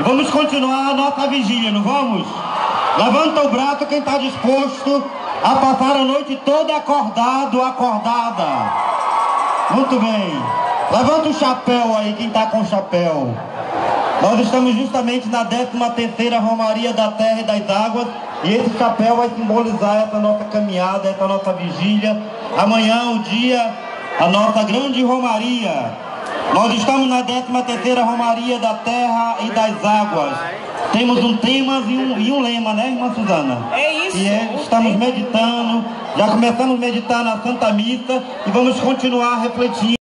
Vamos continuar a nossa vigília, não vamos? Levanta o braço quem está disposto a passar a noite toda acordado, acordada. Muito bem. Levanta o chapéu aí, quem está com chapéu. Nós estamos justamente na 13 terceira Romaria da Terra e das Águas e esse chapéu vai simbolizar essa nossa caminhada, essa nossa vigília. Amanhã, o dia, a nossa grande Romaria. Nós estamos na 13 terceira Romaria da Terra e das Águas. Temos um tema e um, e um lema, né, irmã Suzana? É isso. E é, estamos meditando, já começamos a meditar na Santa Missa e vamos continuar refletindo.